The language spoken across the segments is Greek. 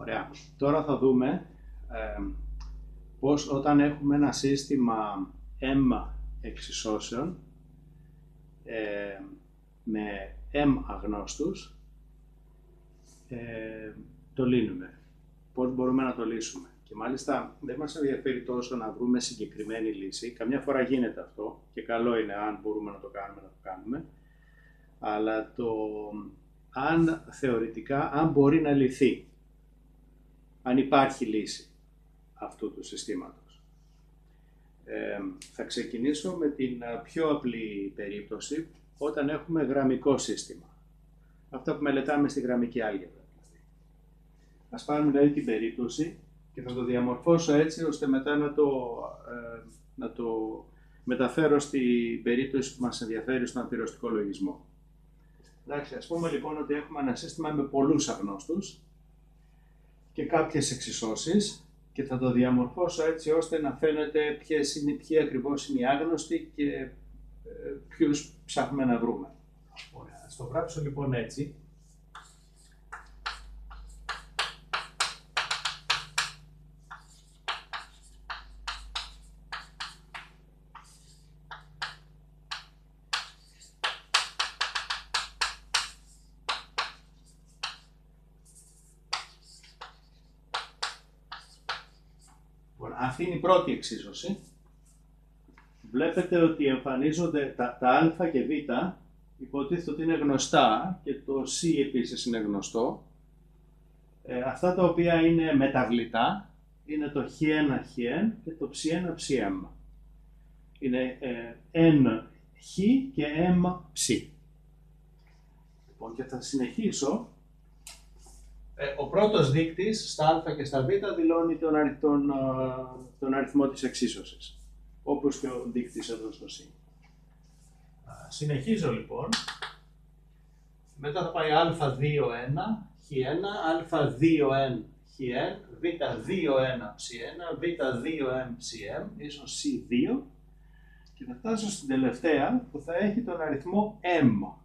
Ωραία. Τώρα θα δούμε ε, πώς όταν έχουμε ένα σύστημα M εξισώσεων ε, με M αγνώστους, ε, το λύνουμε. Πώς μπορούμε να το λύσουμε. Και μάλιστα δεν μας ενδιαφέρει τόσο να βρούμε συγκεκριμένη λύση. Καμιά φορά γίνεται αυτό και καλό είναι αν μπορούμε να το κάνουμε να το κάνουμε. Αλλά το αν θεωρητικά, αν μπορεί να λυθεί. Αν υπάρχει λύση αυτού του συστήματος. Ε, θα ξεκινήσω με την πιο απλή περίπτωση όταν έχουμε γραμμικό σύστημα. Αυτό που μελετάμε στη γραμμική άλγευρα. Δηλαδή. Ας πάρουμε δηλαδή την περίπτωση και θα το διαμορφώσω έτσι ώστε μετά να το, ε, να το μεταφέρω στην περίπτωση που μας ενδιαφέρει στον απειροστικό λογισμό. Εντάξει, ας πούμε λοιπόν ότι έχουμε ένα σύστημα με πολλούς αγνώστους και κάποιες εξισώσεις και θα το διαμορφώσω έτσι ώστε να φαίνεται ποιες είναι, ποιοι ακριβώς είναι οι άγνωστοι και ε, ποιους ψάχνουμε να βρούμε. Ωραία, ας το γράψω λοιπόν έτσι. Αυτή είναι η πρώτη εξίσωση. Βλέπετε ότι εμφανίζονται τα, τα α και β, υποτίθεται ότι είναι γνωστά και το c επίσης είναι γνωστό. Ε, αυτά τα οποία είναι μεταβλητά είναι το χ1 χn και το ψ1 ψm. Είναι ε, n χ και m ψ. Λοιπόν, και θα συνεχίσω ε, ο πρώτος δείκτης στα α και στα β δηλώνει τον, τον, τον αριθμό της εξίσωσης, όπως και ο δείκτης εδώ στο σ. Συνεχίζω λοιπόν. Μετά θα πάει α2-1, χ1, α2-1, χ1, β2-1, ψ1, β2-1, ψm, ίσως c2 και θα φτάσω στην τελευταία που θα έχει τον αριθμό m.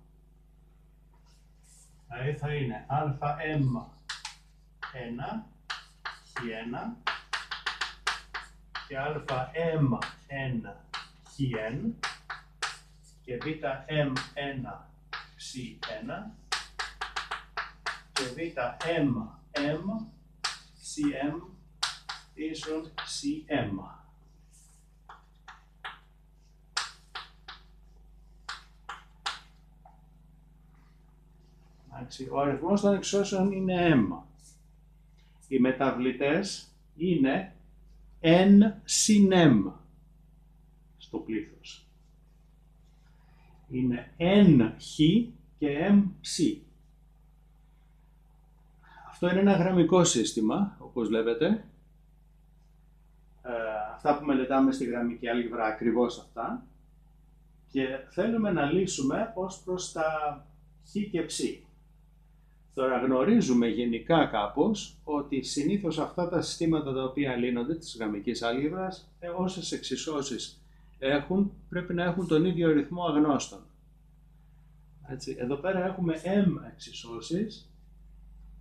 Δηλαδή θα είναι α1 1, χ1 και α1 χn και βm1 ψ1 και βm cm ίσον cm. Ο αριθμός των εξώσεων είναι m οι μεταβλητές είναι n συν m στο πλήθος. Είναι n χ και m ψ. Αυτό είναι ένα γραμμικό σύστημα, όπως βλέπετε. Ε, αυτά που μελετάμε στη γραμμική άλγευρα ακριβώς αυτά. Και θέλουμε να λύσουμε ως προς τα χ και ψ. Τώρα γνωρίζουμε γενικά κάπως ότι συνήθως αυτά τα συστήματα τα οποία λύνονται της γραμμικής άλγεβρας, ε, όσες εξισώσεις έχουν, πρέπει να έχουν τον ίδιο ρυθμό αγνώστων. Έτσι, εδώ πέρα έχουμε m εξισώσεις,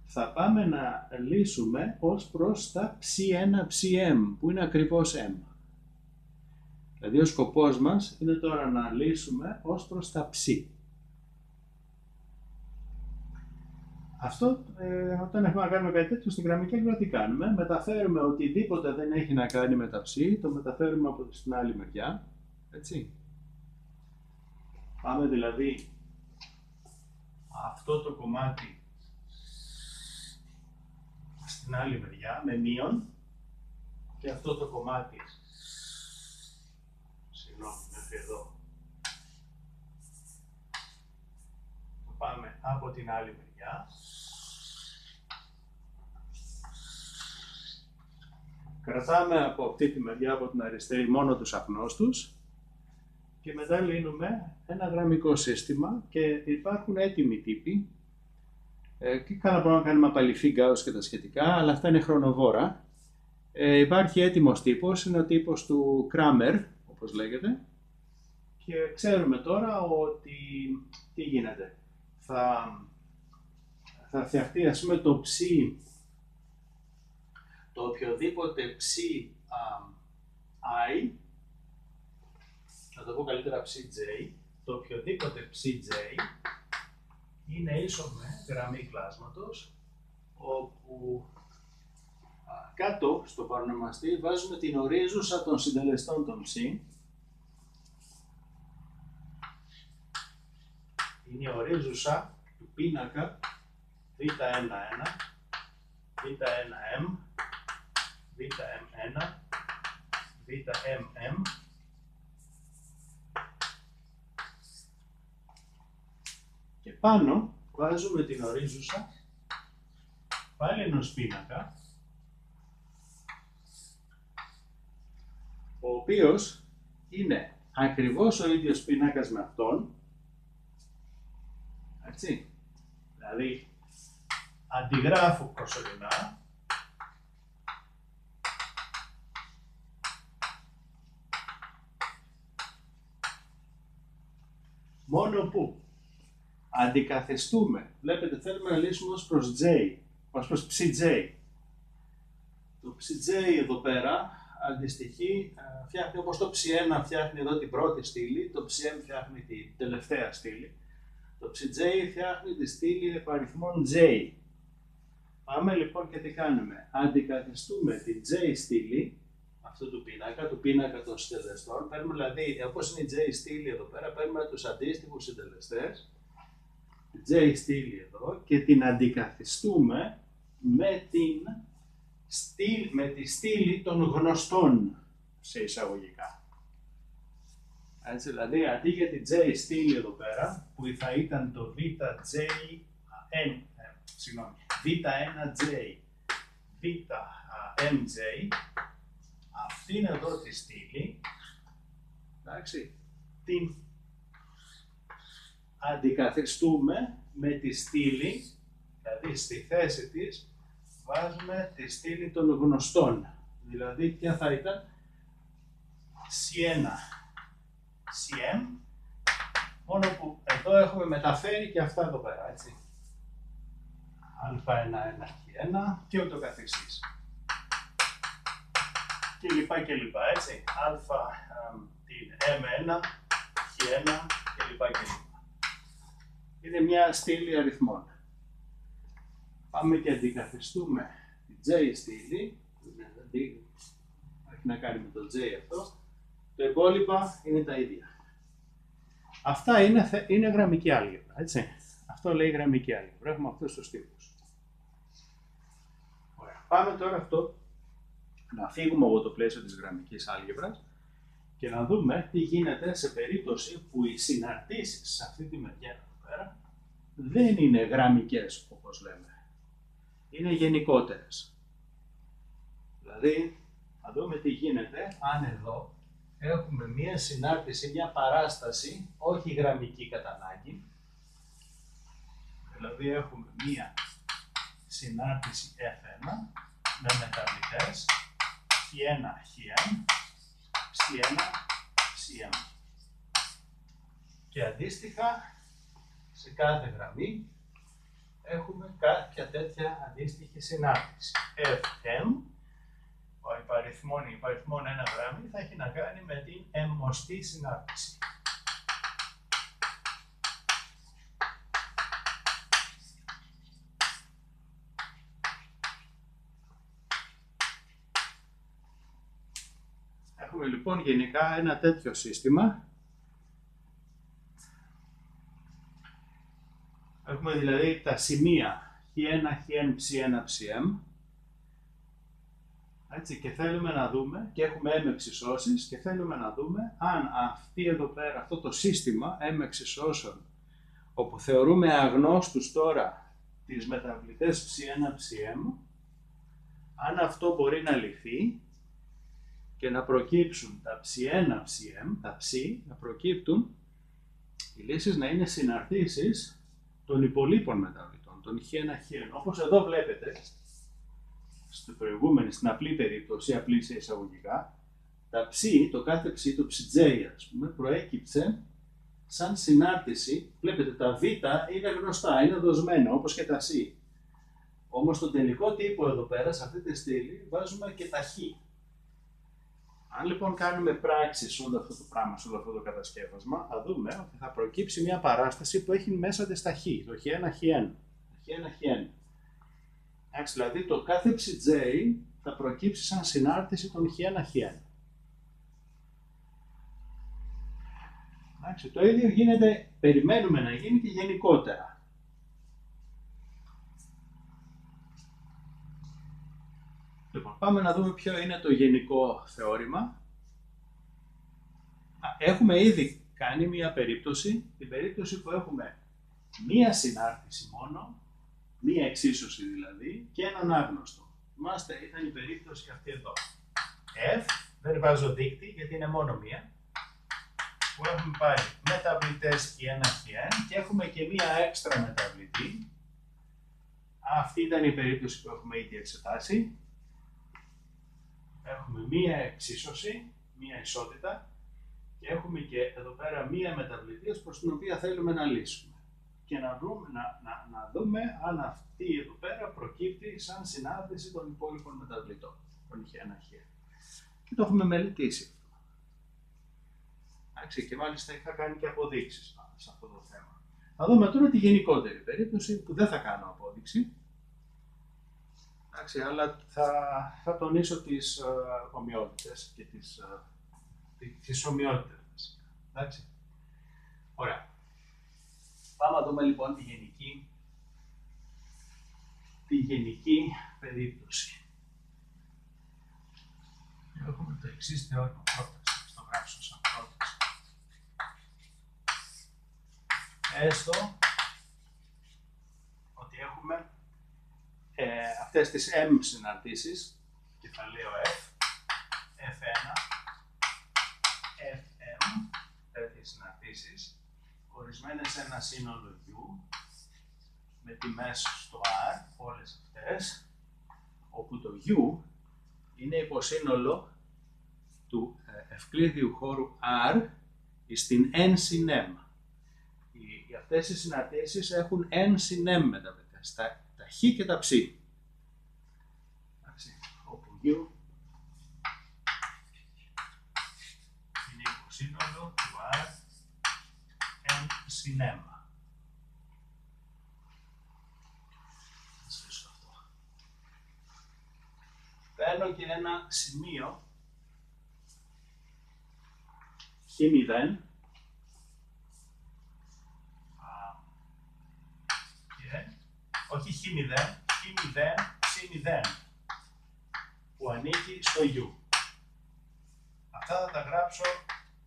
θα πάμε να λύσουμε ως προς τα ψ1 ψm, που είναι ακριβώς m. Δηλαδή ο σκοπός μας είναι τώρα να λύσουμε ως προς τα ψ. Αυτό, ε, όταν έχουμε να κάνουμε κάτι τέτοιο στην γραμμική έγκυρα, τι κάνουμε; Μεταφέρουμε οτιδήποτε δεν έχει να κάνει με τα ψή, το μεταφέρουμε από την άλλη μεριά. Έτσι. Πάμε δηλαδή αυτό το κομμάτι στην άλλη μεριά με μείον και αυτό το κομμάτι συγγνώμη μέχρι εδώ το πάμε από την άλλη μεριά Κρατάμε από αυτή τη μεριά, από την αριστερή, μόνο τους αγνώστους και μετά λύνουμε ένα γραμμικό σύστημα και υπάρχουν έτοιμοι τύποι ε, και καλά μπορούμε να κάνουμε απαλυφή γκάους και τα σχετικά, αλλά αυτά είναι χρονοβόρα. Ε, υπάρχει έτοιμος τύπος, είναι ο τύπος του Kramer, όπως λέγεται, και ξέρουμε τώρα ότι τι γίνεται. Θα, θα φτιαχτεί, ας πούμε, το ψ το οποιοδήποτε ψι i, να το πω καλύτερα ψι j, το οποιοδήποτε ψι j είναι ίσο με γραμμή κλάσματος, όπου κάτω στο παρονομαστή βάζουμε την ορίζουσα των συντελεστών των ψ. Είναι η ορίζουσα του πίνακα β11, β1m, βm1, βmm, και πάνω βάζουμε την ορίζουσα. Πάλι ενός πίνακα ο οποίος είναι ακριβώς ο ίδιος πίνακας με αυτόν, έτσι, δηλαδή αντιγράφω προσωρινά, μόνο που αντικαθεστούμε, βλέπετε θέλουμε να λύσουμε ως προς J, ως προς ψ Το ψ εδώ πέρα αντιστοιχεί, ε, φτιάχνει όπως το ψ1 φτιάχνει εδώ την πρώτη στήλη, το ψm φτιάχνει την τελευταία στήλη. Το ψj φτιάχνει τη στήλη επαριθμών j. Πάμε λοιπόν και τι κάνουμε. Αντικαθιστούμε την j στήλη αυτού του πίνακα, του πίνακα των συντελεστών. Παίρνουμε δηλαδή, όπως είναι η J εδώ πέρα, παίρνουμε τους αντίστοιχους συντελεστές, J Steele εδώ, και την αντικαθιστούμε με, την με τη στήλη των γνωστών σε εισαγωγικά. Έτσι, δηλαδή, αντί για τη J εδώ πέρα, που θα ήταν το VJ, ε, συγγνώμη, β1J, β1J, αυτήν εδώ τη στήλη, εντάξει, την αντικαθιστούμε με τη στήλη, δηλαδή στη θέση της βάζουμε τη στήλη των γνωστών. Δηλαδή, ποια θα ήταν; C1, CM, μόνο που εδώ έχουμε μεταφέρει και αυτά εδώ πέρα, έτσι. Α1, 1 και 1 και ούτω καθεξής. Και λοιπά και λοιπά, έτσι. Α την M1, Χ1 και λοιπά και λοιπά. Είναι μια στήλη αριθμών πάμε και αντικαθιστούμε την J στήλη, έχει να κάνει με το J αυτό, το υπόλοιπα είναι τα ίδια. Αυτά είναι, είναι γραμμική άλγευρα, έτσι. Αυτό λέει γραμμική άλγευρα. Έχουμε αυτούς τους τύπους. Ωραία. Πάμε τώρα αυτό, να φύγουμε από το πλαίσιο της γραμμικής άλγευρας και να δούμε τι γίνεται σε περίπτωση που οι συναρτήσεις σε αυτή τη μεριά εδώ πέρα δεν είναι γραμμικές όπως λέμε είναι γενικότερες. Δηλαδή, θα δούμε τι γίνεται αν εδώ έχουμε μία συνάρτηση, μία παράσταση, όχι γραμμική κατά ανάγκη. Δηλαδή έχουμε μία συνάρτηση F1 με μεταβλητές Χ1, Χ1, Ψ1, Ψ1. Και αντίστοιχα σε κάθε γραμμή έχουμε κάποια τέτοια αντίστοιχη συνάρτηση. Fm, ο υπαριθμόν, υπαριθμόν ένα γράμμι, θα έχει να κάνει με την εμμοστή συνάρτηση. Έχουμε λοιπόν γενικά ένα τέτοιο σύστημα Έχουμε δηλαδή τα σημεία χ1, χ1, ψ1, ψm. Έτσι, και θέλουμε να δούμε, και έχουμε m εξισώσεις, και θέλουμε να δούμε αν αυτή εδώ πέρα, αυτό το σύστημα m εξισώσεων, όπου θεωρούμε αγνώστους τώρα τις μεταβλητές ψ1, ψm, αν αυτό μπορεί να λυθεί και να προκύψουν τα ψ1, ψm, τα ψ, να προκύπτουν οι λύσεις να είναι συναρτήσεις των υπολείπων μεταβλητών, των χ1, χ1. Όπως εδώ βλέπετε, στην προηγούμενη, στην απλή περίπτωση, απλή σε εισαγωγικά, τα ψ, το κάθε ψ, το ψj ας πούμε, προέκυψε σαν συνάρτηση, βλέπετε τα β είναι γνωστά, είναι δοσμένα όπως και τα σ. Όμως στον τελικό τύπο εδώ πέρα, σε αυτή τη στήλη, βάζουμε και τα χ. Αν λοιπόν κάνουμε πράξη σε όλο αυτό το πράγμα, σε όλο αυτό το κατασκεύασμα, θα δούμε ότι θα προκύψει μια παράσταση που έχει μέσα της τα χ, το χ1, χ1, χ1, χ1. Εντάξει, δηλαδή το κάθε ψ θα προκύψει σαν συνάρτηση των χ1, χ1. Εντάξει, το ίδιο γίνεται, περιμένουμε να γίνει και γενικότερα. Λοιπόν, πάμε να δούμε ποιο είναι το γενικό θεώρημα. Έχουμε ήδη κάνει μία περίπτωση, την περίπτωση που έχουμε μία συνάρτηση μόνο, μία εξίσωση δηλαδή και έναν άγνωστο. Θυμάστε, ήταν η περίπτωση αυτή εδώ. F, δεν βάζω δείκτη γιατί είναι μόνο μία, που έχουμε πάρει μεταβλητές και ένα χ και έχουμε και μία έξτρα μεταβλητή. Αυτή ήταν η περίπτωση που έχουμε ήδη εξετάσει έχουμε μία εξίσωση, μία ισότητα και έχουμε και εδώ πέρα μία μεταβλητή προς την οποία θέλουμε να λύσουμε και να, δούμε, να, να, να δούμε αν αυτή εδώ πέρα προκύπτει σαν συνάντηση των υπόλοιπων μεταβλητών, των ένα χέρι. Και το έχουμε μελετήσει αυτό. και μάλιστα είχα κάνει και αποδείξεις σε αυτό το θέμα. Θα δούμε τώρα τη γενικότερη περίπτωση που δεν θα κάνω απόδειξη, Εντάξει, αλλά θα, θα τονίσω τις uh, ομοιότητες και τις, uh, τις ομοιότητες. Εντάξει. Ωραία. Πάμε να δούμε λοιπόν τη γενική, τη γενική περίπτωση. Έχουμε το εξής θεώρημα πρόταση, στο γράψω σαν πρόταση. Έστω ότι έχουμε ε, αυτές τις M συναρτήσεις, κεφαλαίο F, F1, Fm, τέτοιες συναρτήσεις, ορισμένες σε ένα σύνολο U, με τιμές στο R, όλες αυτές, όπου το U είναι υποσύνολο του ε, ευκλήδιου χώρου R στην N συν M. Οι, αυτές οι συναρτήσεις έχουν N συν M μεταβετές χ και τα ψ. Όπου u είναι υποσύνολο του r εν συνέμα. Παίρνω και ένα σημείο χ0 όχι χ0, χ0, ψ0 που ανήκει στο u. Αυτά θα τα γράψω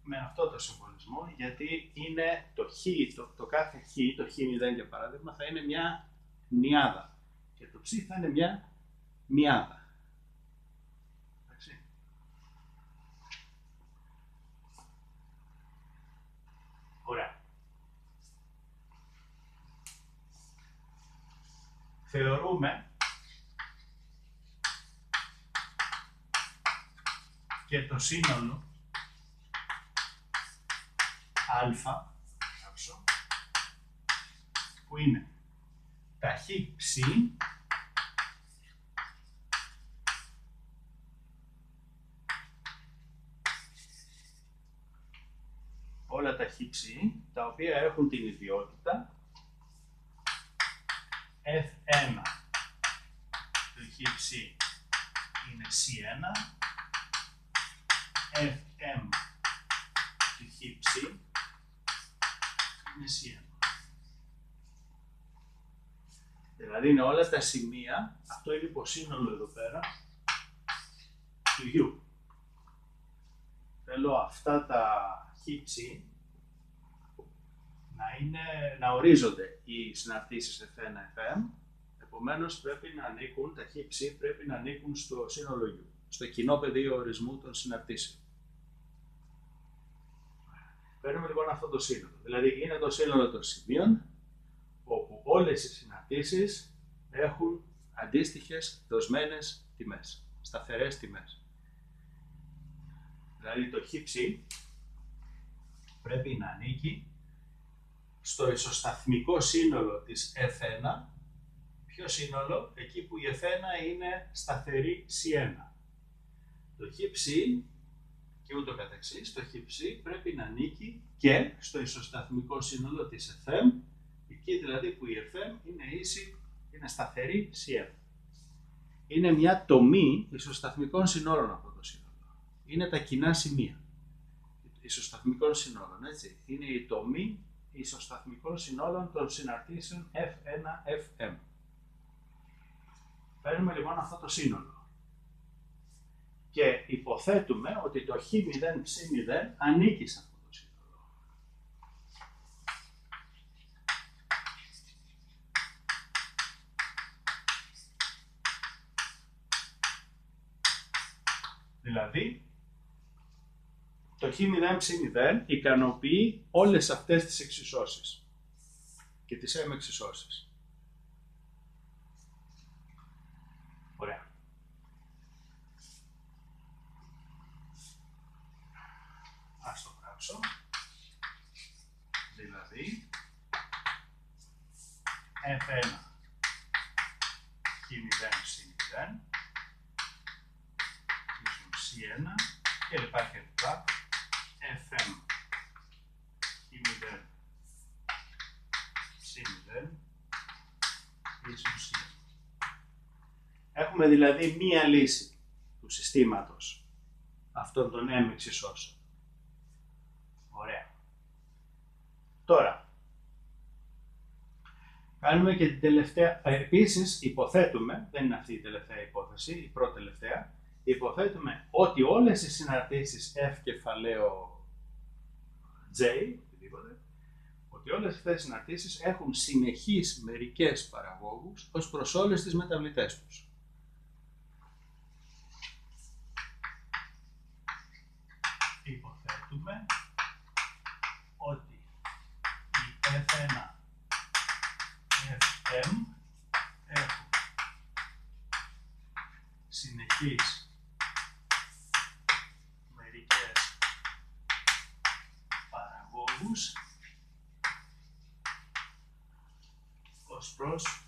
με αυτό το συμβολισμό γιατί είναι το χ, το, το κάθε χ, το χ0 για παράδειγμα θα είναι μια νιάδα και το ψ θα είναι μια μιάδα. Θεωρούμε και το σύνολο α που είναι τα χ ψ όλα τα χ τα οποία έχουν την ιδιότητα F1 το χ είναι C1, Fm το χ είναι C1. Δηλαδή είναι όλα τα σημεία, αυτό είναι υποσύνολο εδώ πέρα, του U. Θέλω αυτά τα χ να, είναι, να ορίζονται οι συναρτήσεις F1-FM, επομένως πρέπει να ανήκουν, τα χ πρέπει να ανήκουν στο σύνολο U, στο κοινό πεδίο ορισμού των συναρτήσεων. Παίρνουμε λοιπόν αυτό το σύνολο. Δηλαδή είναι το σύνολο των σημείων όπου όλες οι συναρτήσεις έχουν αντίστοιχες δοσμένες τιμές, σταθερές τιμές. Δηλαδή το χ πρέπει να ανήκει στο ισοσταθμικό σύνολο της F1, Ποιο σύνολο, εκεί που η F1 είναι σταθερή C1. Το χ και ούτω καθεξής, το χ πρέπει να ανήκει και στο ισοσταθμικό σύνολο της FM, εκεί δηλαδή που η FM είναι ίση, είναι σταθερή CF. Είναι μια τομή ισοσταθμικών συνόλων αυτό το σύνολο. Είναι τα κοινά σημεία ισοσταθμικών συνόλων, έτσι. Είναι η τομή ισοσταθμικών συνόλων των συναρτήσεων F1-FM. Παίρνουμε λοιπόν αυτό το σύνολο και υποθέτουμε ότι το χ0 ψ0 ανήκει σε αυτό το σύνολο. Δηλαδή, το χ0 ψ0 ικανοποιεί όλες αυτές τις εξισώσεις και τις m εξισώσεις. γράψω. Δηλαδή, F1 Χ0 C0 ίσον C1 και λοιπά και λοιπά. FM Χ0 C0 ίσον C1. Έχουμε δηλαδή μία λύση του συστήματος αυτών των M εξισώσεων. Ωραία. Τώρα, κάνουμε και την τελευταία, ε, επίσης υποθέτουμε, δεν είναι αυτή η τελευταία υπόθεση, η πρώτη τελευταία, υποθέτουμε ότι όλες οι συναρτήσεις F κεφαλαίο J, οτιδήποτε, ότι όλες αυτές οι συναρτήσεις έχουν συνεχείς μερικές παραγόγους ως προς όλες τις μεταβλητές τους. Υποθέτουμε F1, Fm έχουν συνεχείς μερικές παραγόγους ως προς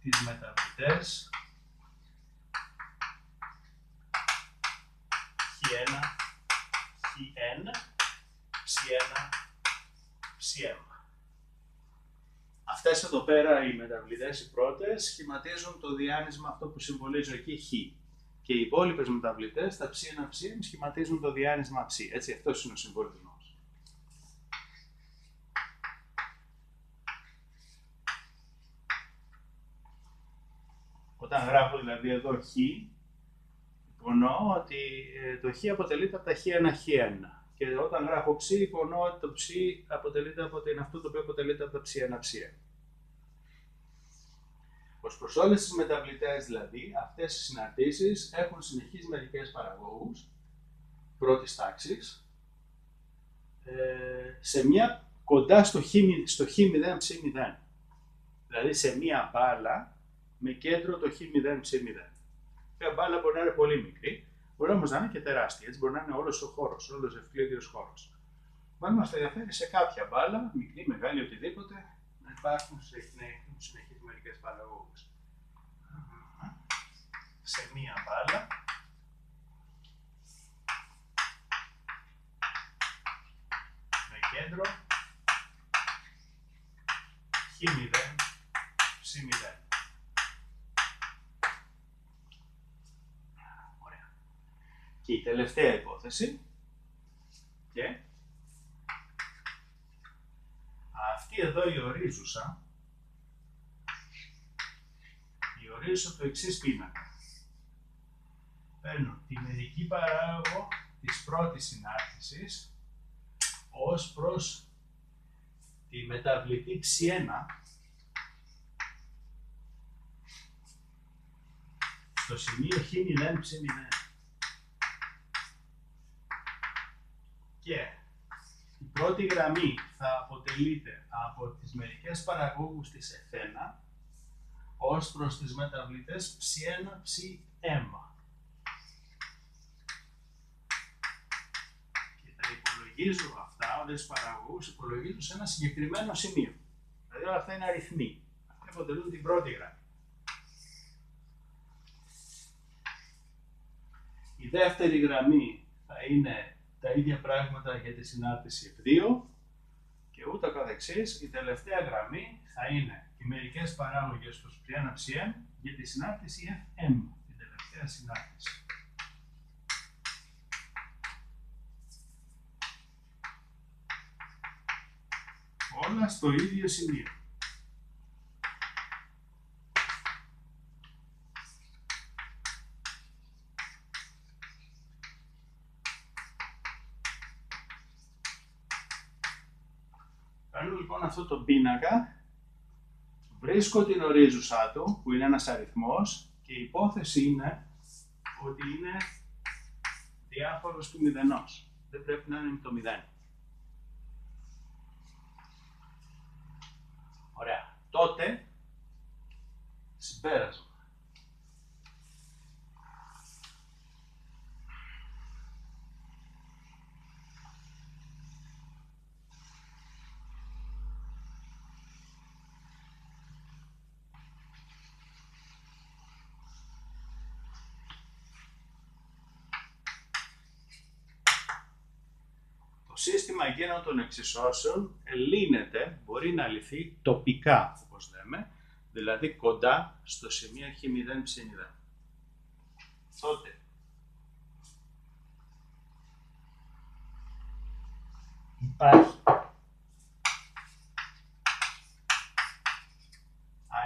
τις μεταβλητές χ1, χn ψ1, ψ1. Αυτές εδώ πέρα οι μεταβλητές οι πρώτες σχηματίζουν το διάνυσμα αυτό που συμβολίζω εκεί χ και οι υπόλοιπες μεταβλητές, τα ψ1 ψ, σχηματίζουν το διάνυσμα ψ. Έτσι, αυτός είναι ο συμβολισμός. Όταν γράφω δηλαδή εδώ χ, υπονοώ ότι ε, το χ αποτελείται από τα χ1 χ1. Και όταν γράφω ψ, υπονοώ ότι το ψ αποτελείται από, την αυτό το οποίο αποτελείται από τα ψ1 ψ1. Ως προς όλες τις μεταβλητές, δηλαδή, αυτές οι συναντήσει έχουν συνεχεί μερικές παραγωγούς πρώτης τάξης ε, σε μια κοντά στο χ, στο χ0 ψ 0. Δηλαδή σε μια μπάλα με κέντρο το χ0 ψ 0. Μια μπάλα μπορεί να είναι πολύ μικρή, μπορεί όμως να είναι και τεράστια. Έτσι μπορεί να είναι όλος ο χώρος, όλος ο ευκλήδιος χώρος. Μπορεί να μα ενδιαφέρει σε κάποια μπάλα, μικρή, μεγάλη, οτιδήποτε, να υπάρχουν συνεχεί μερικές παραγωγούς. Σε μία μπάλα. Με κέντρο. Χ0, ψ0. Και η τελευταία υπόθεση, και αυτή εδώ η ορίζουσα, η ορίζουσα το εξής πίνακα. Παίρνω τη μερική παράγωγο της πρώτης συνάρτησης ως προς τη μεταβλητή ψ1 στο σημείο χ0 ψ0. και η πρώτη γραμμή θα αποτελείται από τις μερικές παραγόγους της F1 ως προς τις μεταβλητές ψ1, ψm. Και τα υπολογίζω αυτά, όλες τις παραγόγους, υπολογίζω σε ένα συγκεκριμένο σημείο. Δηλαδή Δηλαδή όλα αυτά είναι αριθμοί. Αυτά αποτελούν την πρώτη γραμμή. Η δεύτερη γραμμή θα είναι τα ίδια πράγματα για τη συνάρτηση F2 και ούτω καθεξής. Η τελευταία γραμμή θα είναι οι μερικές παράλογες του ψ1 ψm για τη συνάρτηση FM, την τελευταία συνάρτηση. Όλα στο ίδιο σημείο. Κάνω λοιπόν αυτό το πίνακα, βρίσκω την ορίζουσά του, που είναι ένας αριθμός, και η υπόθεση είναι ότι είναι διάφορος του μηδενός. Δεν πρέπει να είναι το μηδέν. Ωραία. Τότε, συμπέρασμα. Σύστημα εκείνων των εξισώσεων λύνεται, μπορεί να λυθεί τοπικά, όπως λέμε, δηλαδή κοντά στο σημείο χ0 ψ0. Τότε υπάρχει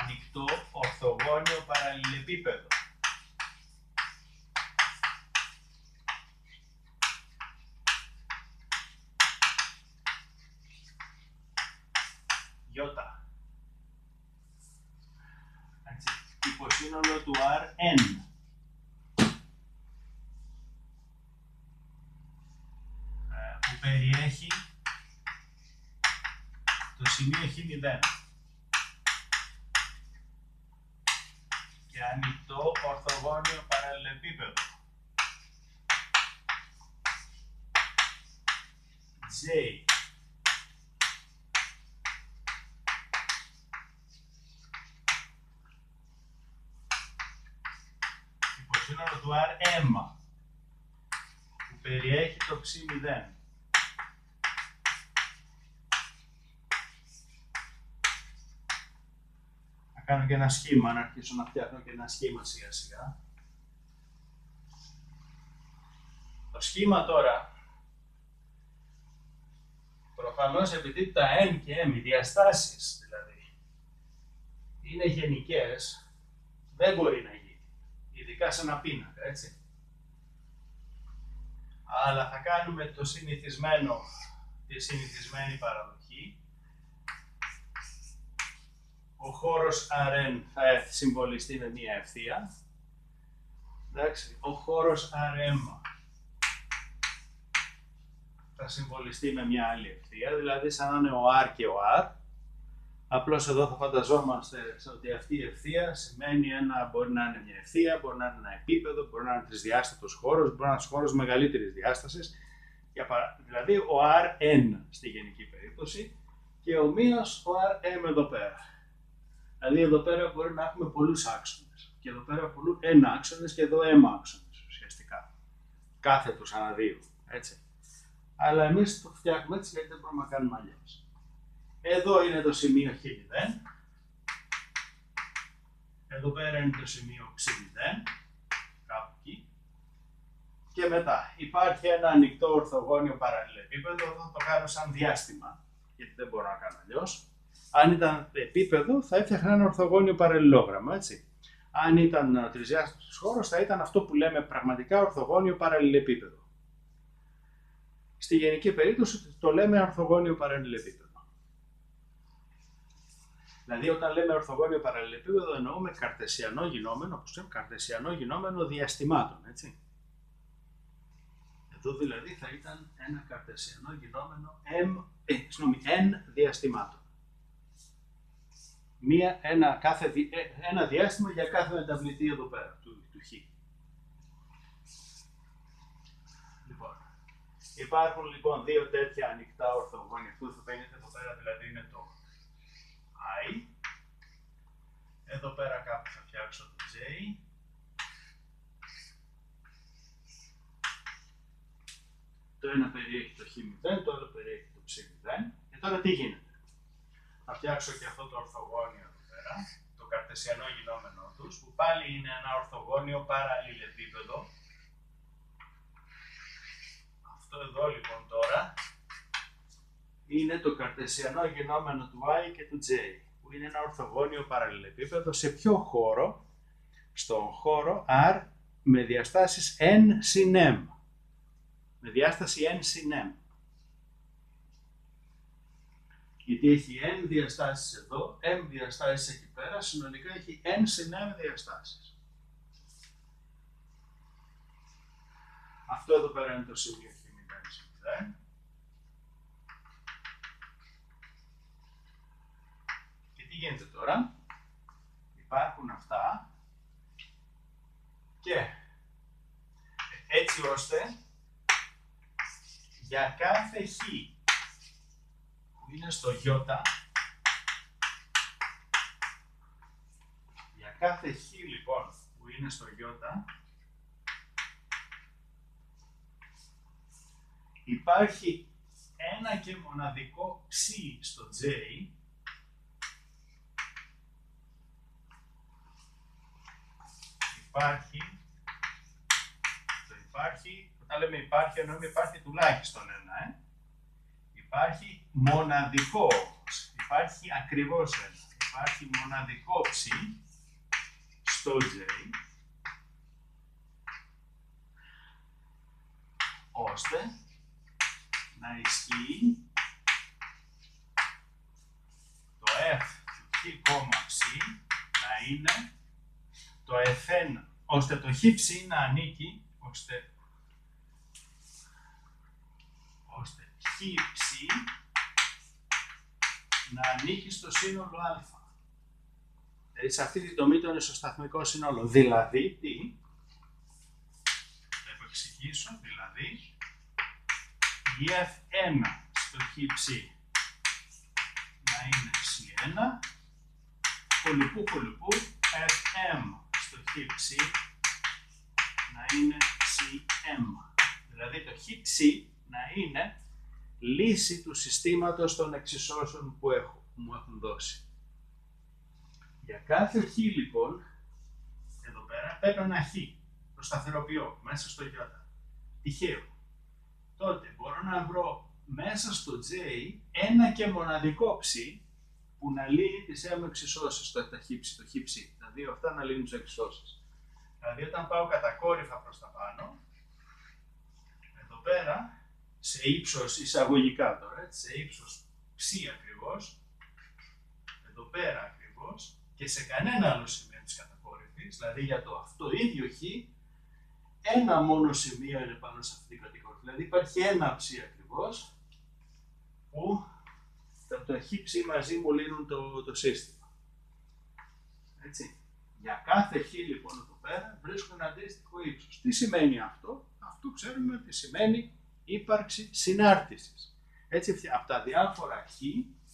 ανοιχτό ορθογώνιο παραλληλεπίπεδο. Υποσύνολο του Rn. Ε, που περιέχει το σημείο χ0 και ανοιχτό ορθογώνιο παραλληλεπίπεδο. J σύνολο του Rm που περιέχει το ψ0. Να κάνω και ένα σχήμα, να αρχίσω να φτιάχνω και ένα σχήμα σιγά σιγά. Το σχήμα τώρα, προφανώς επειδή τα n και m, οι διαστάσεις δηλαδή, είναι γενικές, δεν μπορεί να γίνει ειδικά σε ένα πίνακα, έτσι. Αλλά θα κάνουμε το συνηθισμένο, τη συνηθισμένη παραδοχή. Ο χώρος Rn θα συμβολιστεί με μία ευθεία. Εντάξει, ο χώρος Rm θα συμβολιστεί με μια άλλη ευθεία, δηλαδή σαν να είναι ο R και ο R. Απλώς εδώ θα φανταζόμαστε ότι αυτή η ευθεία σημαίνει ένα, μπορεί να είναι μια ευθεία, μπορεί να είναι ένα επίπεδο, μπορεί να είναι τρισδιάστατος χώρος, μπορεί να είναι ένας χώρος μεγαλύτερης διάστασης, δηλαδή ο Rn στη γενική περίπτωση και ο μείος ο Rm εδώ πέρα. Δηλαδή εδώ πέρα μπορεί να έχουμε πολλούς άξονες και εδώ πέρα πολλού n άξονες και εδώ m άξονες ουσιαστικά. Κάθε τους ανά δύο, έτσι. Αλλά εμείς το φτιάχνουμε έτσι γιατί δεν μπορούμε να κάνουμε αλλιώς. Εδώ είναι το σημείο χ0. Εδώ πέρα είναι το σημείο ψ0. Κάπου εκεί. Και μετά υπάρχει ένα ανοιχτό ορθογώνιο παραλληλεπίπεδο. Θα το κάνω σαν διάστημα, γιατί δεν μπορώ να κάνω αλλιώς. Αν ήταν επίπεδο, θα έφτιαχνα ένα ορθογώνιο παραλληλόγραμμα, έτσι. Αν ήταν τρισδιάστατος χώρος, θα ήταν αυτό που λέμε πραγματικά ορθογώνιο παραλληλεπίπεδο. Στη γενική περίπτωση το λέμε ορθογώνιο παραλληλεπίπεδο. Δηλαδή, όταν λέμε ορθογώνιο παραλληλεπίπεδο, εννοούμε καρτεσιανό γινόμενο, όπως λέμε, καρτεσιανό γινόμενο διαστημάτων, έτσι. Εδώ δηλαδή θα ήταν ένα καρτεσιανό γινόμενο M, ε, συγνώμη, N διαστημάτων. Μία, ένα, κάθε, ε, ένα διάστημα για κάθε μεταβλητή εδώ πέρα, του, του Χ. Λοιπόν, υπάρχουν λοιπόν δύο τέτοια ανοιχτά ορθογώνια. Αυτό που φαίνεται εδώ πέρα δηλαδή είναι το I. Εδώ πέρα κάπου θα φτιάξω το J. Το ένα περιέχει το χ0, το άλλο περιέχει το ψ0. Και τώρα τι γίνεται; Θα φτιάξω και αυτό το ορθογώνιο εδώ πέρα, το καρτεσιανό γινόμενό τους, που πάλι είναι ένα ορθογώνιο παραλληλεπίπεδο. Αυτό εδώ λοιπόν τώρα είναι το καρτεσιανό γινόμενο του i και του j, που είναι ένα ορθογώνιο παραλληλεπίπεδο σε ποιο χώρο, στον χώρο R με διαστάσεις n συν m. Με διάσταση n συν m. Γιατί έχει n διαστάσεις εδώ, m διαστάσεις εκεί πέρα, συνολικά έχει n συν m διαστάσεις. Αυτό εδώ πέρα είναι το σημείο χ0 τι γίνεται τώρα; Υπάρχουν αυτά και έτσι ώστε για κάθε χ που είναι στο ι για κάθε χ λοιπόν που είναι στο ι υπάρχει ένα και μοναδικό ψ στο j υπάρχει, το υπάρχει, όταν λέμε υπάρχει εννοούμε υπάρχει τουλάχιστον ένα, ε. Υπάρχει μοναδικό, υπάρχει ακριβώς ένα, υπάρχει μοναδικό ψ στο J, ώστε να ισχύει το f του χ, ψ να είναι το F1, ώστε το χ να ανήκει, ώστε, ώστε χ να ανήκει στο σύνολο α. Δηλαδή σε αυτή τη δομή το ισοσταθμικό σύνολο. Δηλαδή, τι, θα επεξηγήσω, δηλαδή, η F1 στο χ να είναι C1, χολυπού χολυπού Fm ψ να είναι Cm. Δηλαδή το χ να είναι λύση του συστήματος των εξισώσεων που, έχω, που μου έχουν δώσει. Για κάθε χ λοιπόν, εδώ πέρα παίρνω ένα χ, το σταθεροποιώ μέσα στο ι, τυχαίο. Τότε μπορώ να βρω μέσα στο j ένα και μοναδικό ψ που να λύνει τις έμω εξισώσει, το ταχύψη, το χύψη. Τα δύο αυτά να λύνουν τις εξισώσεις. Δηλαδή, όταν πάω κατακόρυφα προς τα πάνω, εδώ πέρα, σε ύψος εισαγωγικά τώρα, σε ύψος ψ ακριβώς, εδώ πέρα ακριβώς, και σε κανένα άλλο σημείο της κατακόρυφης, δηλαδή για το αυτό ίδιο χ, ένα μόνο σημείο είναι πάνω σε αυτή την κατηγορία. Δηλαδή υπάρχει ένα ψ ακριβώς που το χ μαζί μου λύνουν το, το σύστημα. Έτσι. Για κάθε χ λοιπόν εδώ πέρα βρίσκουν αντίστοιχο ύψος. Τι σημαίνει αυτό, αυτό ξέρουμε ότι σημαίνει ύπαρξη συνάρτησης. Έτσι από τα διάφορα χ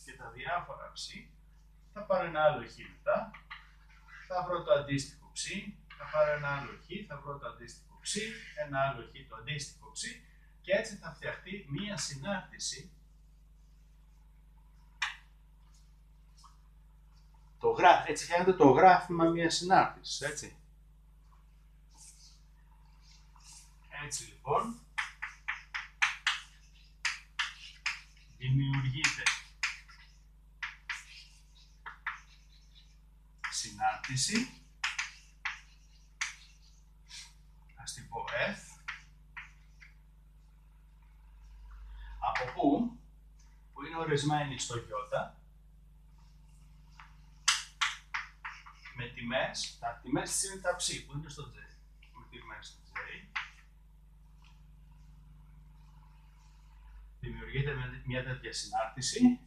και τα διάφορα ψ θα πάρω ένα άλλο χ μετά, θα βρω το αντίστοιχο ψ, θα πάρω ένα άλλο χ, θα βρω το αντίστοιχο ψ, ένα άλλο χ το αντίστοιχο ψ και έτσι θα φτιαχτεί μία συνάρτηση Το γρά... Έτσι φτιάχνεται το γράφημα μιας συνάρτησης, έτσι. Έτσι λοιπόν, δημιουργείται συνάρτηση, ας την πω F, από πού, που είναι ορισμένη στο γιώτα, με τιμές, τα τιμές είναι τα ψ που είναι στο J. Με τιμές στο J. Δημιουργείται μια τέτοια συνάρτηση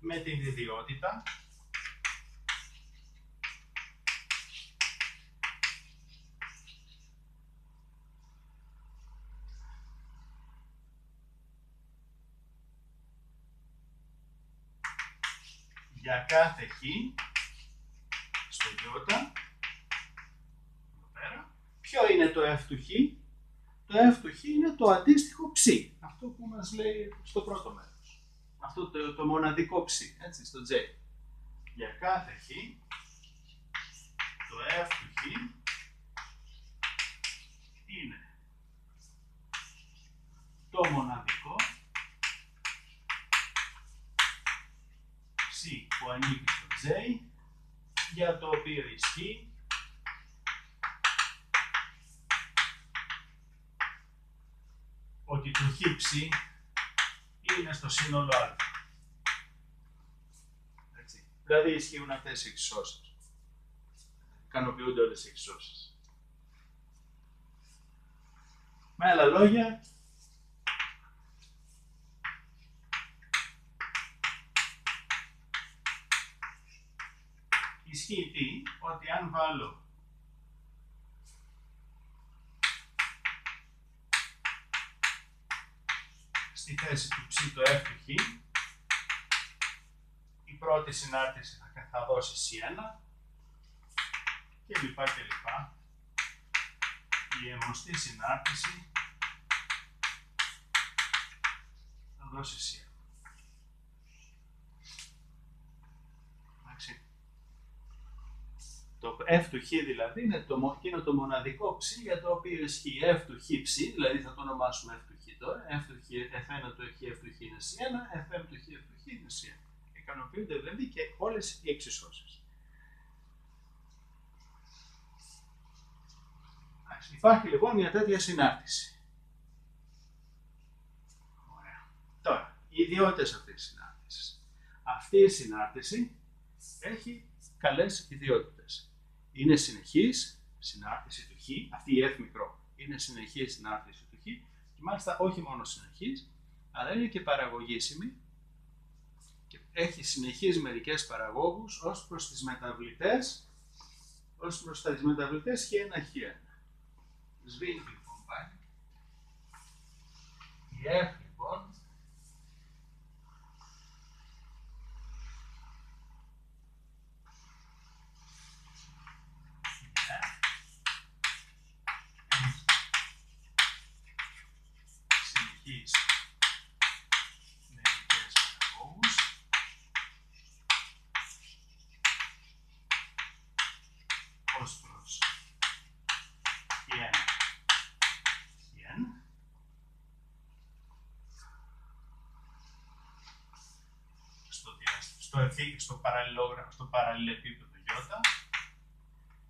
με την ιδιότητα για κάθε χ στο ι, εδώ πέρα, ποιο είναι το f του χ, το f του χ είναι το αντίστοιχο ψ, αυτό που μας λέει στο πρώτο μέρος. Αυτό το, το μοναδικό ψ, έτσι, στο j. Για κάθε χ, το f του χ είναι το μοναδικό ψ που ανήκει στο j για το οποίο ισχύει ότι το χ είναι στο σύνολο α. Έτσι. Δηλαδή ισχύουν αυτές οι εξισώσεις. Κανοποιούνται όλες οι εξισώσεις. Με άλλα λόγια, ισχύει τι, ότι αν βάλω στη θέση του ψ το f του χ, η πρώτη συνάρτηση θα δώσει C1 και λοιπά και λοιπά. Η αιμοστή συνάρτηση θα δώσει C1. Το f του χ δηλαδή είναι το, είναι το μοναδικό ψ για το οποίο ισχύει f του χ ψ, δηλαδή θα το ονομάσουμε f του χ τώρα, f του χ, f1 του χ, f του χ είναι c1, fm του χ, f του χ είναι c1. Ικανοποιούνται δηλαδή και όλες οι εξισώσεις. Υπάρχει λοιπόν μια τέτοια συνάρτηση. Ωραία. Τώρα, οι ιδιότητες αυτής της συνάρτησης. Αυτή η συνάρτηση έχει καλές ιδιότητες είναι συνεχής συνάρτηση του χ, αυτή η f μικρό είναι συνεχής συνάρτηση του χ και μάλιστα όχι μόνο συνεχής, αλλά είναι και παραγωγήσιμη και έχει συνεχείς μερικές παραγόγους ως προς τις μεταβλητές, ως προς τις μεταβλητές χ1 χ1. Σβήνει λοιπόν πάλι. Η f λοιπόν στο, παραλληλόγραφο, στο παραλληλεπίπεδο Ι.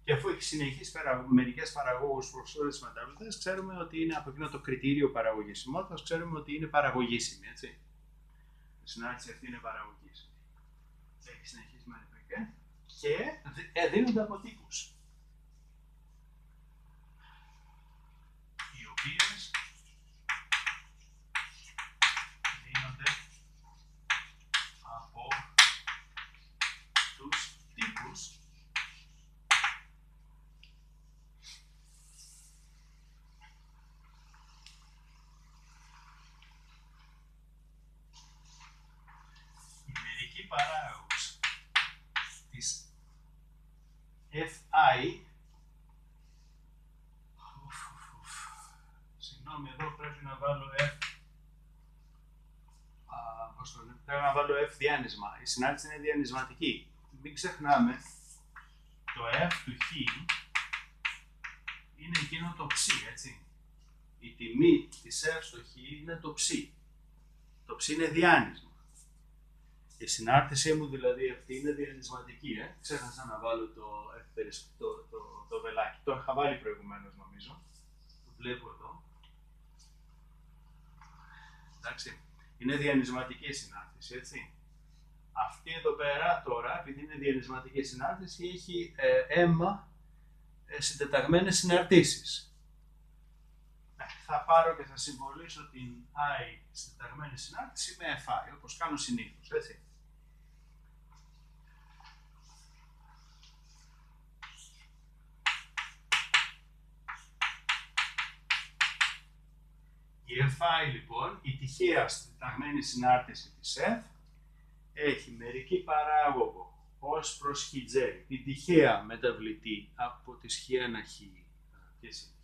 Και αφού έχει συνεχεί παρα, μερικές παραγωγούς προ όλε τι μεταβλητές, ξέρουμε ότι είναι από εκείνο το κριτήριο παραγωγησιμότητα, ξέρουμε ότι είναι παραγωγήσιμη. Έτσι. Η συνάρτηση αυτή είναι παραγωγήσιμη. Έχει συνεχεί μερικέ και ε, δίνονται από τύπους. Οι οποίε παράγωγος της FI Συγγνώμη, εδώ πρέπει να βάλω F πώς το πρέπει να βάλω F διάνυσμα. Η συνάντηση είναι διανυσματική. Μην ξεχνάμε, το F του Χ είναι εκείνο το ψ, έτσι. Η τιμή της F στο Χ είναι το ψ. Το ψ είναι διάνυσμα. Η συνάρτησή μου δηλαδή αυτή είναι διανυσματική. Ε. Ξέχασα να βάλω το, το, το, το, βελάκι. Το είχα βάλει προηγουμένως νομίζω. Το βλέπω εδώ. Εντάξει. Είναι διανυσματική συνάρτηση, έτσι. Αυτή εδώ πέρα τώρα, επειδή είναι διανυσματική συνάρτηση, έχει ε, αίμα ε, συντεταγμένες συναρτήσεις. Ε, θα πάρω και θα συμβολήσω την I συντεταγμένη συνάρτηση με FI, όπως κάνω συνήθως, έτσι. Η FI λοιπόν, η τυχαία συνταγμένη συνάρτηση της F, έχει μερική παράγωγο ως προς χιτζέρι, την τυχαία μεταβλητή από τις χ1 χ,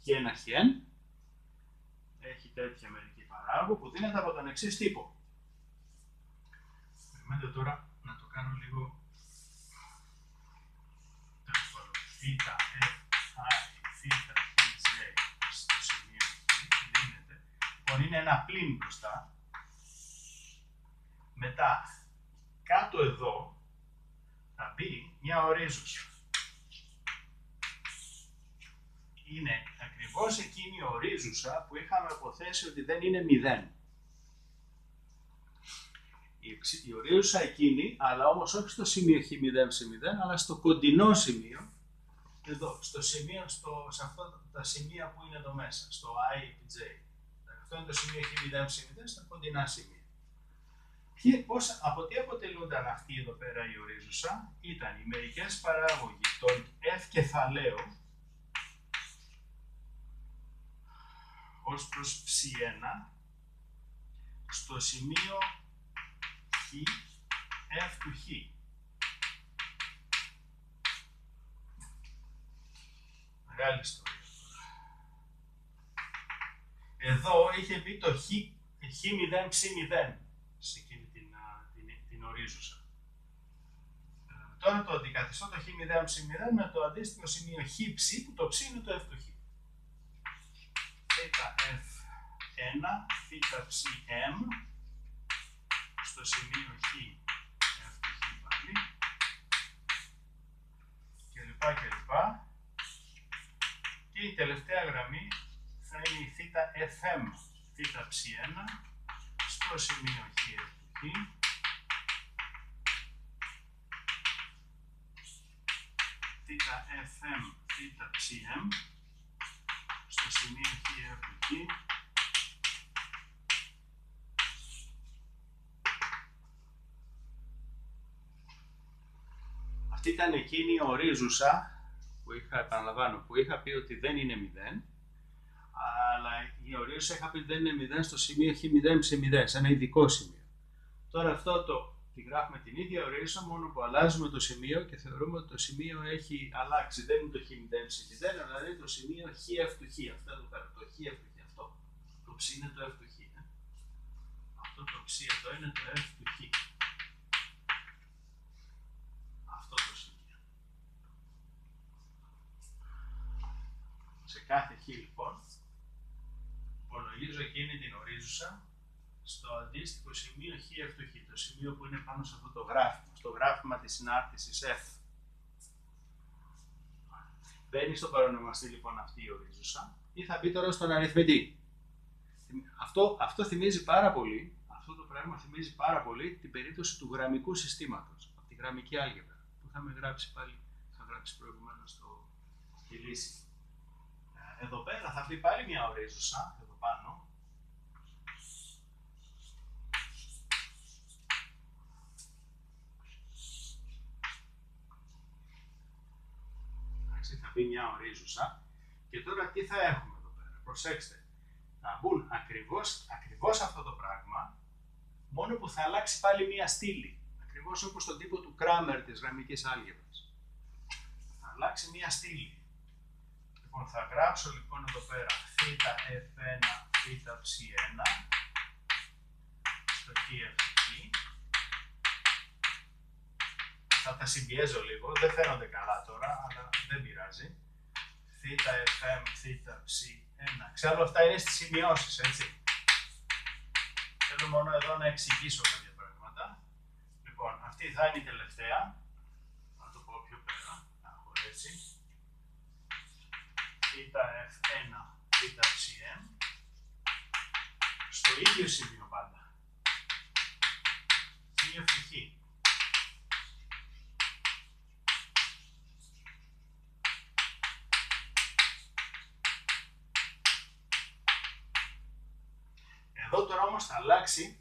χ1 χ, έχει τέτοια μερική παράγωγο που δίνεται από τον εξής τύπο. Περιμένετε τώρα να το κάνω λίγο θήτα F, I, θήτα, J στο σημείο P, δίνεται. Λοιπόν, είναι ένα πλήν μπροστά. Μετά, κάτω εδώ, θα μπει μια ορίζουσα. Είναι ακριβώς εκείνη η ορίζουσα που είχαμε αποθέσει ότι δεν είναι μηδέν. Η ορίζουσα εκείνη, αλλά όμως όχι στο σημείο χ0 σε 0, αλλά στο κοντινό σημείο, εδώ, στο σημείο, στο, σε αυτά τα σημεία που είναι εδώ μέσα, στο I J. Αυτό είναι το σημείο χ0 σε 0, στα κοντινά σημεία. Και πώς, από τι αποτελούνταν αυτή εδώ πέρα η ορίζουσα, ήταν οι μερικές παράγωγοι των F κεφαλαίου ως προς ψ1 στο σημείο χ, F του χ. Μεγάλη ιστορία. Εδώ είχε μπει το χ, χ0 ψ0 σε εκείνη την, την, την ορίζουσα. Ε, τώρα το αντικαθιστώ το χ0 ψ0 με το αντίστοιχο σημείο χ ψ που το ψ είναι το f του χ. Θ f1, θ ψ m στο σημείο χ f του χ πάλι και λοιπά και λοιπά και η τελευταία γραμμή θα είναι η θ fm, θ ψ1 στο σημείο χ του χ θήτα fm, θήτα ψm στο σημείο χ του χ Αυτή ήταν εκείνη η ορίζουσα που είχα, επαναλαμβάνω, που είχα πει ότι δεν είναι 0 αλλά η ορίζουσα είχα πει ότι δεν είναι 0 στο σημείο χ0 σε 0, σε ένα ειδικό σημείο. Τώρα αυτό το τη γράφουμε την ίδια ορίζουσα μόνο που αλλάζουμε το σημείο και θεωρούμε ότι το σημείο έχει αλλάξει. Δεν είναι το χ0 σε 0, αλλά είναι το σημείο χ του χ. Αυτό εδώ πέρα, το χ του χ. Αυτό. Το ψ είναι το f του χ. Ε. Αυτό το ψ εδώ είναι το f του χ. Αυτό το σημείο. Σε κάθε χ λοιπόν υπολογίζω εκείνη την ορίζουσα στο αντίστοιχο σημείο χ του χ, το σημείο που είναι πάνω σε αυτό το γράφημα, στο γράφημα της συνάρτησης F. Μπαίνει στο παρονομαστή λοιπόν αυτή η ορίζουσα ή θα μπει τώρα στον αριθμητή. Αυτό, αυτό θυμίζει πάρα πολύ, αυτό το πράγμα θυμίζει πάρα πολύ την περίπτωση του γραμμικού συστήματος, από τη γραμμική άλγευρα, που είχαμε γράψει πάλι, είχα γράψει προηγουμένως στο, τη λύση. Ε, εδώ πέρα θα μπει πάλι μια ορίζουσα, πάνω. Εντάξει, θα μπει μια ορίζουσα και τώρα τι θα έχουμε εδώ πέρα. Προσέξτε, θα μπουν ακριβώς, ακριβώς αυτό το πράγμα, μόνο που θα αλλάξει πάλι μια στήλη. Ακριβώς όπως τον τύπο του Κράμερ της γραμμικής άλγευρας. Θα αλλάξει μια στήλη. Λοιπόν, θα γράψω λοιπόν εδώ πέρα θ f1 θ ψ1 στο kf Θα τα συμπιέζω λίγο, δεν φαίνονται καλά τώρα, αλλά δεν πειράζει. θ fm θ ψ1. Ξέρω αυτά είναι στις σημειώσεις, έτσι. Θέλω μόνο εδώ να εξηγήσω κάποια πράγματα. Λοιπόν, αυτή θα είναι η τελευταία. Να το πω πιο πέρα, να έχω έτσι θ1, θψm στο ίδιο σημείο πάντα. Μία ευτυχή. Εδώ τώρα όμως θα αλλάξει.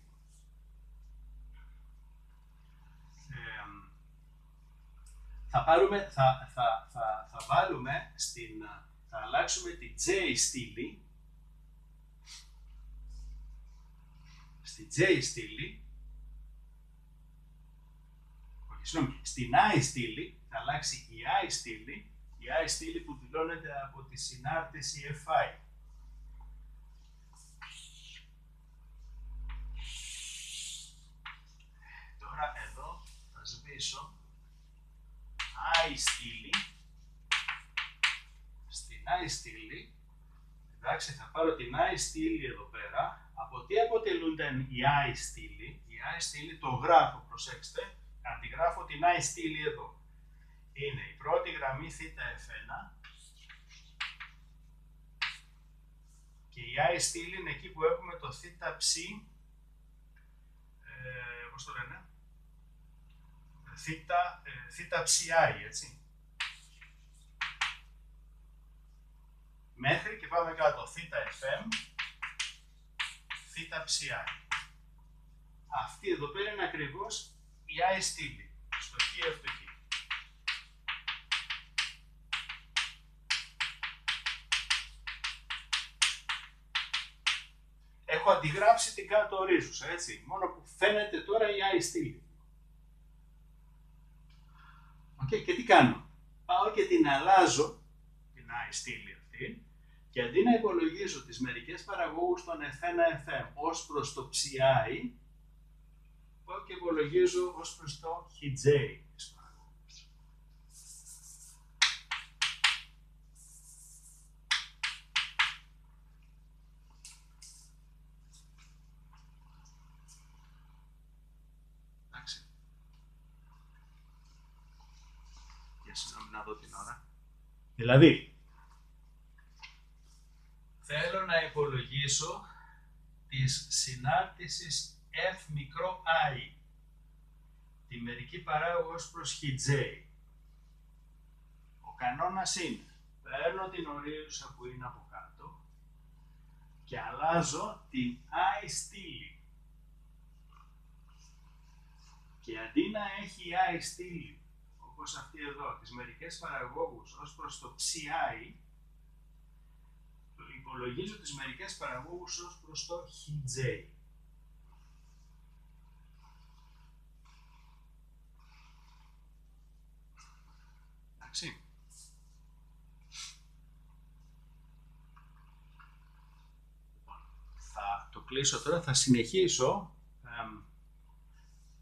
Θα, πάρουμε, θα, θα, θα, θα βάλουμε στην, θα αλλάξουμε τη J στήλη. Στη J στήλη. Συγγνώμη, στην I στήλη θα αλλάξει η I στήλη, η I στήλη που δηλώνεται από τη συνάρτηση FI. Τώρα εδώ θα σβήσω. I στήλη, στην I στήλη, εντάξει θα πάρω την I στήλη εδώ πέρα, από τι αποτελούνται οι I στήλη, η I στήλη το γράφω, προσέξτε, αντιγράφω την I στήλη εδώ. Είναι η πρώτη γραμμή θF1 και η I στήλη είναι εκεί που έχουμε το θ ψ, ε, πώς το λένε, θ, ε, ψ I, έτσι. Μέχρι και πάμε κάτω θ fm, θ ψ I. Αυτή εδώ πέρα είναι ακριβώς η I στήλη, στο χ αυτό χ. Έχω αντιγράψει την κάτω ορίζουσα, έτσι, μόνο που φαίνεται τώρα η I στήλη. Okay, και τι κάνω; Πάω και την αλλάζω, την I στήλη αυτή, και αντί να υπολογίζω τις μερικές παραγωγούς των F1 FM ως προς το ψι, πάω και υπολογίζω ως προς το HJ Εντάξει. Για συγγνώμη να δω την ώρα. Δηλαδή, θέλω να υπολογίσω της συνάρτησης F μικρό i, τη μερική παράγωγος προς j. Ο κανόνας είναι, παίρνω την ορίζουσα που είναι από κάτω και αλλάζω την i στήλη. Και αντί να έχει i στήλη, όπως αυτή εδώ, τις μερικές παραγόγους ως προς το ψι, υπολογίζω τις μερικές παραγόγους ως προς το χj. Εντάξει. Θα το κλείσω τώρα, θα συνεχίσω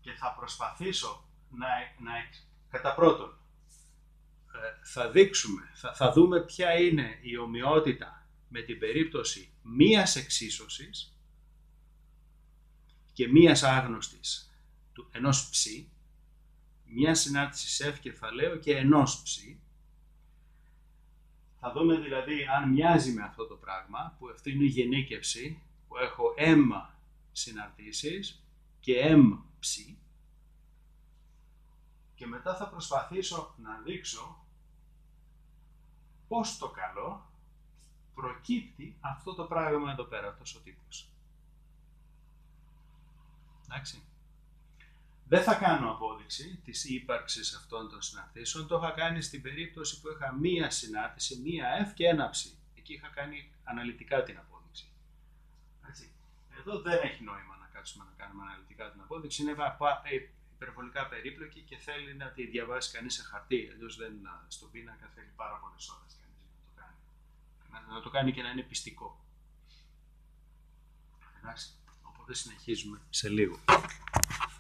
και θα προσπαθήσω να, να κατά πρώτον, ε, θα δείξουμε, θα, θα δούμε ποια είναι η ομοιότητα με την περίπτωση μίας εξίσωσης και μίας άγνωστης του ενός ψη μιας συνάρτηση F κεφαλαίου και ενός ψ. Θα δούμε δηλαδή αν μοιάζει με αυτό το πράγμα, που αυτή είναι η γενίκευση, που έχω M συναρτήσεις και M ψ. Και μετά θα προσπαθήσω να δείξω πώς το καλό προκύπτει αυτό το πράγμα εδώ πέρα, αυτός ο τύπος. Εντάξει. Δεν θα κάνω απόδειξη της ύπαρξης αυτών των συναρτήσεων. Το είχα κάνει στην περίπτωση που είχα μία συνάρτηση, μία F και ένα ψ. Εκεί είχα κάνει αναλυτικά την απόδειξη. Έτσι. Εδώ δεν έχει νόημα να κάτσουμε να κάνουμε αναλυτικά την απόδειξη. Είναι υπερβολικά περίπλοκη και θέλει να τη διαβάσει κανείς σε χαρτί. Αλλιώς δεν στον πίνακα θέλει πάρα πολλές ώρες κανείς να το κάνει. Να, να το κάνει και να είναι πιστικό. Εντάξει. Οπότε συνεχίζουμε σε λίγο.